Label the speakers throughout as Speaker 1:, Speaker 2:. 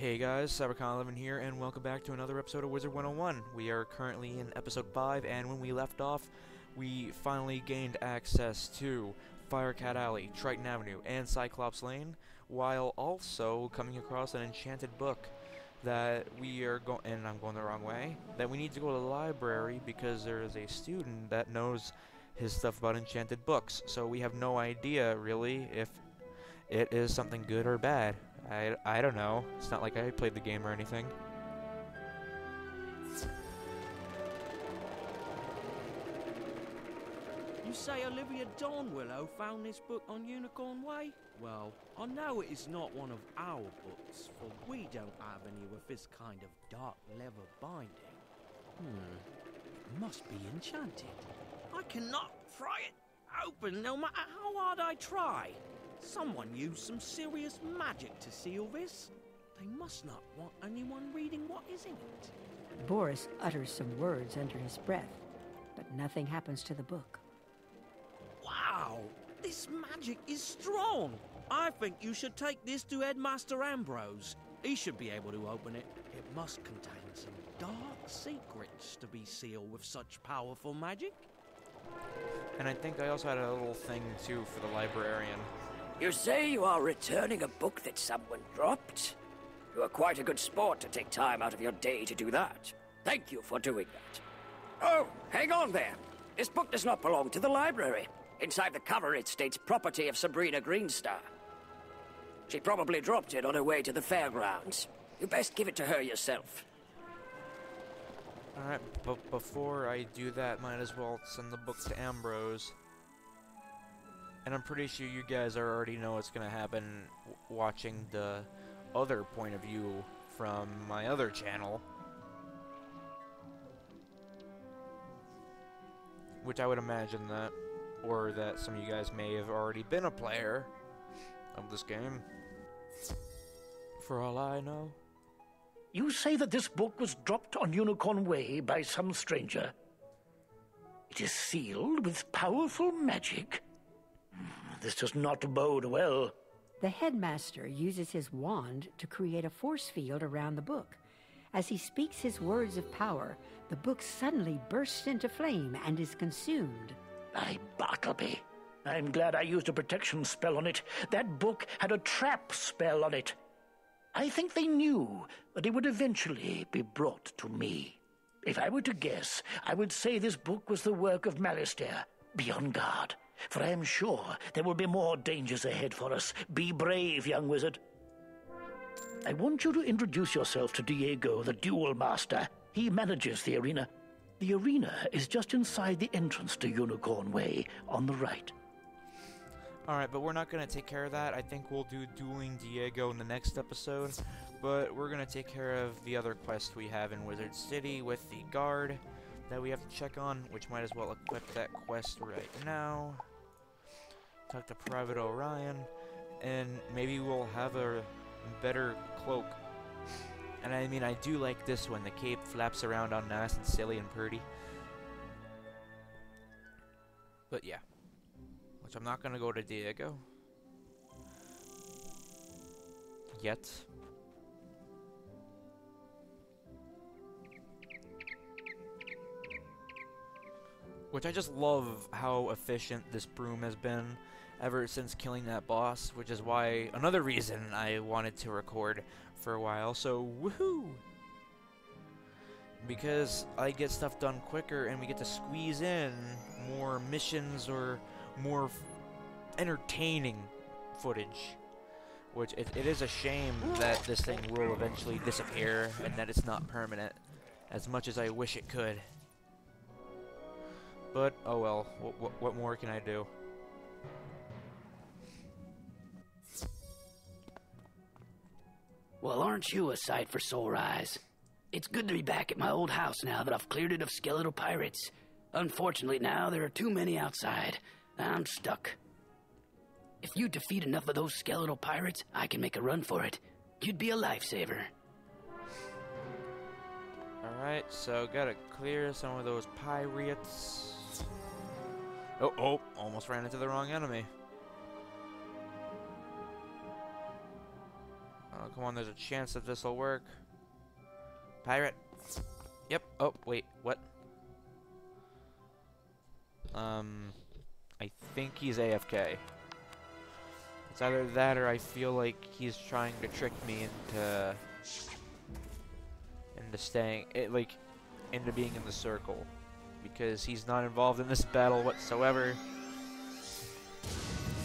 Speaker 1: Hey guys, CyberColin11 here, and welcome back to another episode of Wizard 101. We are currently in episode 5, and when we left off, we finally gained access to Firecat Alley, Triton Avenue, and Cyclops Lane, while also coming across an enchanted book that we are going, and I'm going the wrong way, that we need to go to the library because there is a student that knows his stuff about enchanted books, so we have no idea, really, if it is something good or bad. I, I don't know. It's not like I played the game or anything.
Speaker 2: You say Olivia Dawnwillow found this book on Unicorn Way? Well, I know it is not one of our books, for we don't have any with this kind of dark leather binding. Hmm, it must be enchanted. I cannot pry it open no matter how hard I try. Someone used some serious magic to seal this. They must not want anyone reading what is in it.
Speaker 3: Boris utters some words under his breath, but nothing happens to the book.
Speaker 2: Wow! This magic is strong! I think you should take this to Headmaster Ambrose. He should be able to open it. It must contain some dark secrets to be sealed with such powerful magic.
Speaker 1: And I think I also had a little thing too for the librarian.
Speaker 4: You say you are returning a book that someone dropped? You are quite a good sport to take time out of your day to do that. Thank you for doing that. Oh, hang on there. This book does not belong to the library. Inside the cover, it states property of Sabrina Greenstar. She probably dropped it on her way to the fairgrounds. You best give it to her yourself.
Speaker 1: Alright, but before I do that, might as well send the book to Ambrose. And I'm pretty sure you guys already know what's going to happen watching the other point of view from my other channel. Which I would imagine that, or that some of you guys may have already been a player of this game. For all I know.
Speaker 5: You say that this book was dropped on Unicorn Way by some stranger. It is sealed with powerful magic. This does not bode well.
Speaker 3: The headmaster uses his wand to create a force field around the book. As he speaks his words of power, the book suddenly bursts into flame and is consumed.
Speaker 5: By Bartleby. I'm glad I used a protection spell on it. That book had a trap spell on it. I think they knew that it would eventually be brought to me. If I were to guess, I would say this book was the work of Malistaire. Be on guard, for I am sure there will be more dangers ahead for us. Be brave, young wizard. I want you to introduce yourself to Diego, the duel master. He manages the arena. The arena is just inside the entrance to Unicorn Way, on the right.
Speaker 1: Alright, but we're not going to take care of that. I think we'll do Dueling Diego in the next episode. But we're going to take care of the other quest we have in Wizard City with the guard that we have to check on, which might as well equip that quest right now. Talk to Private Orion, and maybe we'll have a better cloak. And I mean, I do like this one. The cape flaps around on nice and silly and pretty. But yeah. Which I'm not gonna go to Diego. Yet. Which I just love how efficient this broom has been ever since killing that boss, which is why another reason I wanted to record for a while, so woohoo! Because I get stuff done quicker and we get to squeeze in more missions or more entertaining footage. Which it, it is a shame that this thing will eventually disappear and that it's not permanent, as much as I wish it could. But oh well, what more can I do?
Speaker 6: Well, aren't you a sight for sore eyes? It's good to be back at my old house now that I've cleared it of skeletal pirates. Unfortunately, now there are too many outside. I'm stuck. If you defeat enough of those skeletal pirates, I can make a run for it. You'd be a lifesaver.
Speaker 1: Alright, so gotta clear some of those pirates. Oh, oh, almost ran into the wrong enemy. Oh, come on, there's a chance that this will work. Pirate. Yep. Oh, wait, what? Um, I think he's AFK. It's either that or I feel like he's trying to trick me into into staying it like into being in the circle because he's not involved in this battle whatsoever.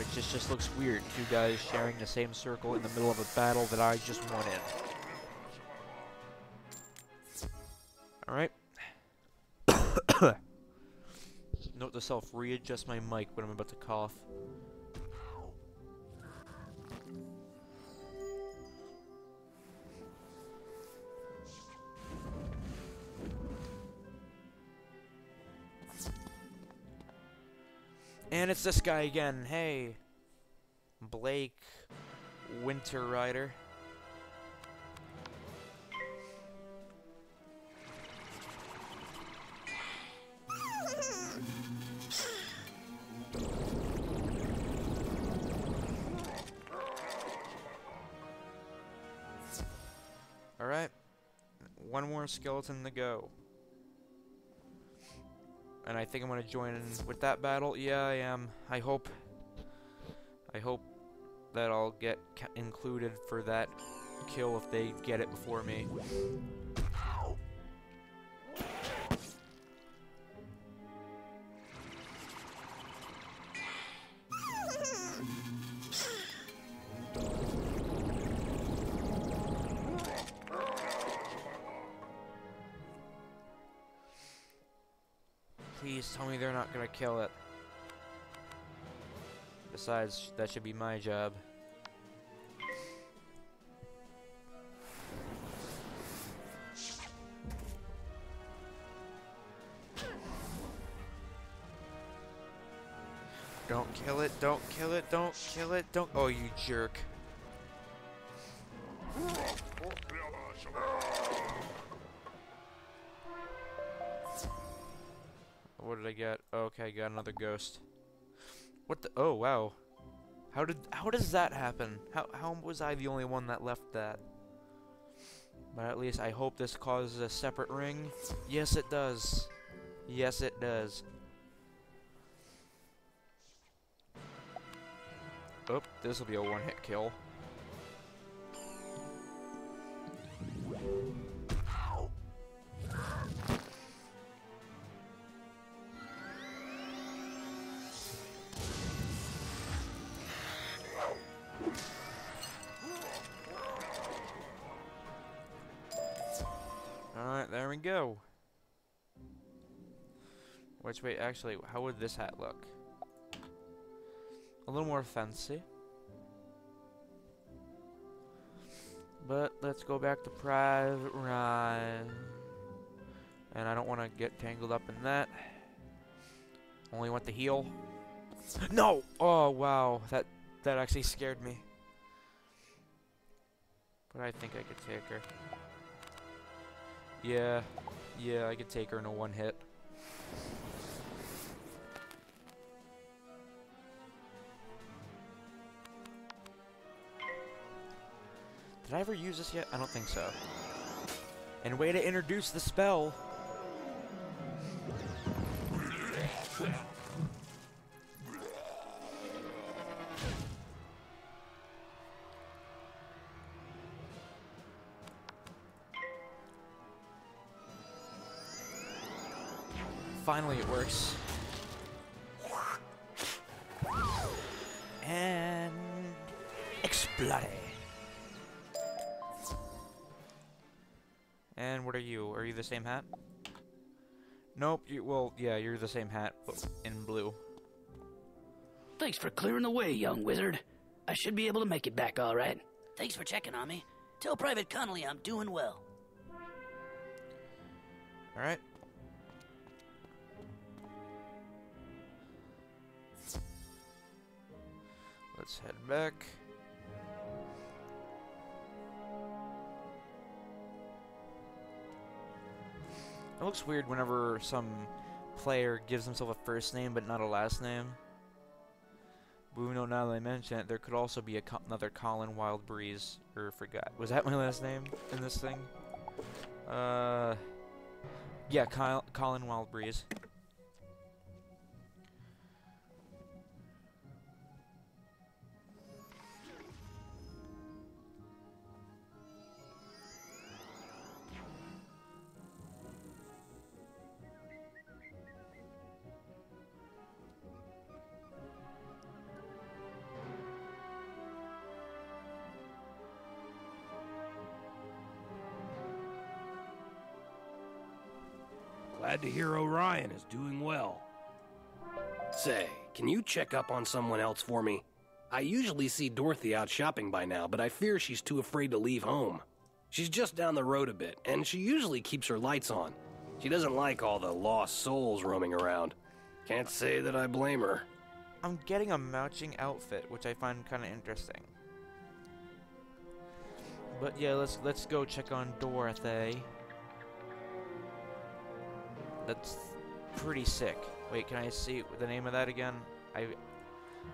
Speaker 1: Which just just looks weird. Two guys sharing the same circle in the middle of a battle that I just won in. Alright. Note to self, readjust my mic when I'm about to cough. And it's this guy again. Hey. Blake Winter Rider. Alright. One more skeleton to go. And I think I'm gonna join in with that battle. Yeah, I am. I hope. I hope that I'll get included for that kill if they get it before me. Please tell me they're not gonna kill it. Besides, that should be my job. Don't kill it, don't kill it, don't kill it, don't- Oh, you jerk. Okay, got another ghost. What the? Oh, wow. How did? How does that happen? How how was I the only one that left that? But at least I hope this causes a separate ring. Yes, it does. Yes, it does. Oh, this will be a one-hit kill. There we go. Which, wait, actually, how would this hat look? A little more fancy. But let's go back to Private Ryan. And I don't want to get tangled up in that. Only want the heal. No! Oh, wow. That, that actually scared me. But I think I could take her. Yeah, yeah, I could take her in a one hit. Did I ever use this yet? I don't think so. And way to introduce the spell. Finally it works. And explode. And what are you? Are you the same hat? Nope, you well, yeah, you're the same hat, but in blue.
Speaker 6: Thanks for clearing the way, young wizard. I should be able to make it back all right.
Speaker 7: Thanks for checking on me. Tell Private Connolly I'm doing well.
Speaker 1: Alright. Let's head back. It looks weird whenever some player gives himself a first name but not a last name. Though now that I mention it, there could also be co- another Colin Wild Breeze, or forgot. Was that my last name in this thing? Uh, yeah, Kyle, Colin Wild Breeze.
Speaker 8: Glad to hear Orion is doing well. Say, can you check up on someone else for me? I usually see Dorothy out shopping by now, but I fear she's too afraid to leave home. She's just down the road a bit, and she usually keeps her lights on. She doesn't like all the lost souls roaming around. Can't say that I blame her.
Speaker 1: I'm getting a matching outfit, which I find kind of interesting. But yeah, let's let's go check on Dorothy. That's pretty sick. Wait, can I see the name of that again? I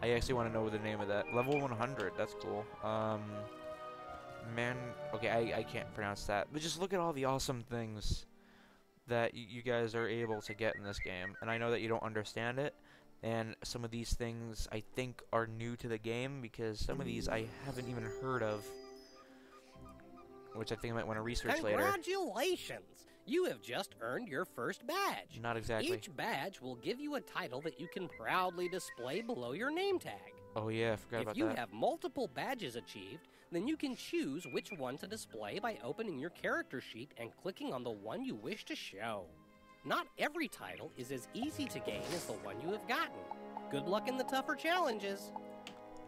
Speaker 1: I actually want to know the name of that. Level 100. That's cool. Um, man. Okay, I I can't pronounce that. But just look at all the awesome things that you guys are able to get in this game. And I know that you don't understand it. And some of these things I think are new to the game because some of these I haven't even heard of. Which I think I might want to research later.
Speaker 9: Congratulations! You have just earned your first badge.
Speaker 1: Not exactly.
Speaker 9: Each badge will give you a title that you can proudly display below your name tag.
Speaker 1: Oh yeah, I forgot
Speaker 9: if
Speaker 1: about
Speaker 9: you have multiple badges achieved, then you can choose which one to display by opening your character sheet and clicking on the one you wish to show. Not every title is as easy to gain as the one you have gotten. Good luck in the tougher challenges.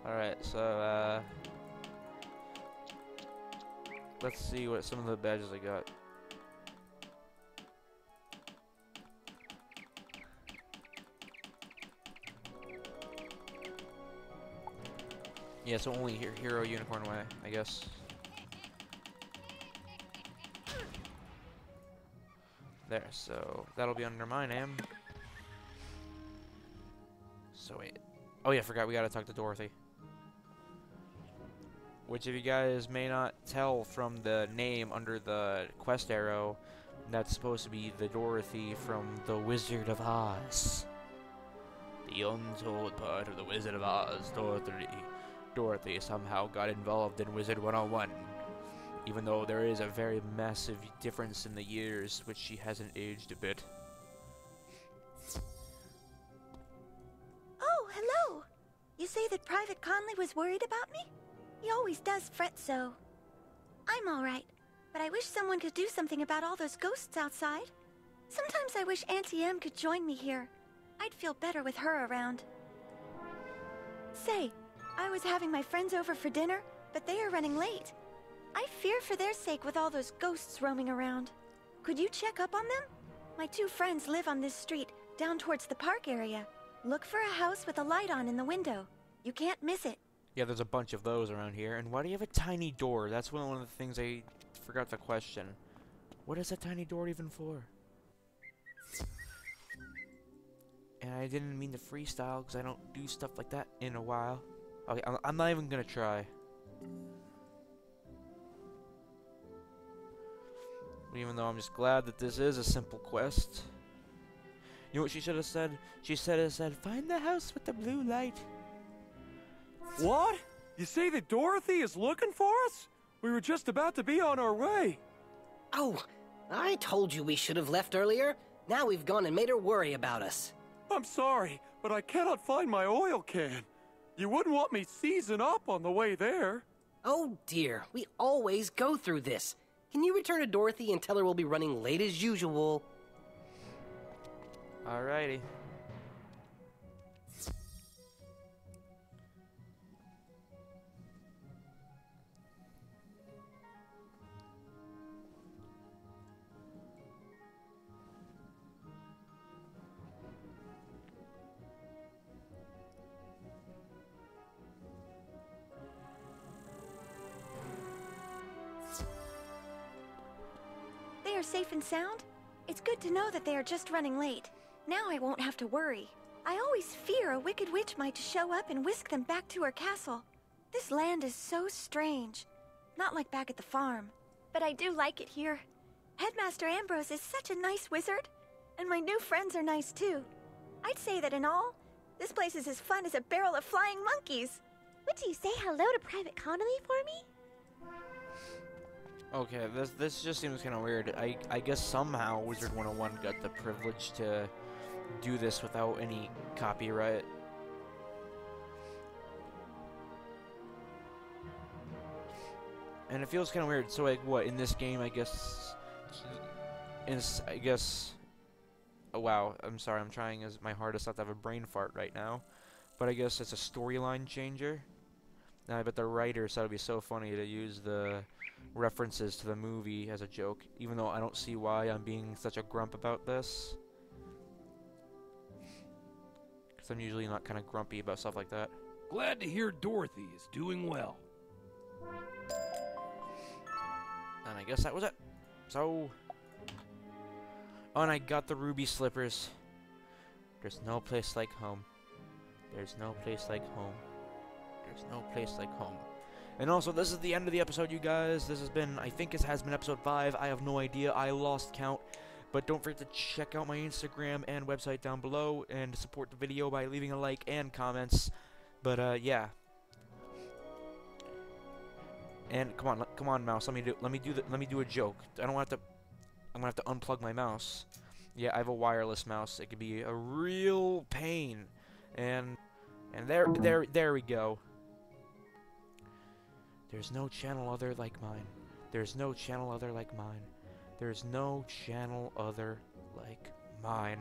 Speaker 1: Alright, so uh let's see what some of the badges I got. Yeah, so only hero unicorn way, I guess. There, so that'll be under my name. So wait. Oh yeah, I forgot we gotta talk to Dorothy. Which if you guys may not tell from the name under the quest arrow, that's supposed to be the Dorothy from The Wizard of Oz. The untold part of The Wizard of Oz, Dorothy. Dorothy somehow got involved in Wizard 101. Even though there is a very massive difference in the years, which she hasn't aged a bit.
Speaker 10: Oh, hello. You say that Private Connolly was worried about me? He always does fret so. I'm all right, but I wish someone could do something about all those ghosts outside. Sometimes I wish Auntie Em could join me here. I'd feel better with her around. Say, I was having my friends over for dinner, but they are running late. I fear for their sake with all those ghosts roaming around. Could you check up on them? My two friends live on this street, down towards the park area. Look for a house with a light on in the window. You can't miss it.
Speaker 1: Yeah, there's a bunch of those around here. And why do you have a tiny door? That's one of the things I forgot to question. What is a tiny door even for? And I didn't mean to freestyle because I don't do stuff like that in a while. Okay, I'm, I'm not even gonna try. Even though I'm just glad that this is a simple quest. You know what she should have said? She should have said, find the house with the blue light.
Speaker 11: What? You say that Dorothy is looking for us? We were just about to be on our way.
Speaker 9: Oh, I told you we should have left earlier. Now we've gone and made her worry about us.
Speaker 11: I'm sorry, but I cannot find my oil can. You wouldn't want me seizing up on the way there.
Speaker 9: Oh dear, we always go through this. Can you return to Dorothy and tell her we'll be running late as usual?
Speaker 1: Alrighty.
Speaker 10: Are safe and sound? It's good to know that they are just running late. Now I won't have to worry. I always fear a wicked witch might show up and whisk them back to her castle. This land is so strange. Not like back at the farm. But I do like it here. Headmaster Ambrose is such a nice wizard. And my new friends are nice too. I'd say that in all, this place is as fun as a barrel of flying monkeys.
Speaker 12: Would you say hello to Private Connolly for me?
Speaker 1: Okay, this this just seems kind of weird. I I guess somehow Wizard 101 got the privilege to do this without any copyright. And it feels kind of weird. So like, what in this game? I guess. In I guess. Oh wow, I'm sorry. I'm trying as my hardest not to have a brain fart right now, but I guess it's a storyline changer. Now I bet the writers thought it'd be so funny to use the references to the movie as a joke, even though I don't see why I'm being such a grump about this. Because I'm usually not kind of grumpy about stuff like that.
Speaker 8: Glad to hear Dorothy is doing well.
Speaker 1: And I guess that was it. So. Oh, and I got the ruby slippers. There's no place like home. There's no place like home. There's no place like home. And also, this is the end of the episode, you guys. This has been, I think it has been episode 5. I have no idea. I lost count. But don't forget to check out my Instagram and website down below and support the video by leaving a like and comments. But, uh, yeah. And come on, come on, mouse. Let me do. Let me do. The, let me do a joke. I don't want to. I'm gonna have to unplug my mouse. Yeah, I have a wireless mouse. It could be a real pain. And and there, there, there we go. There's no channel other like mine. There's no channel other like mine. There's no channel other like mine.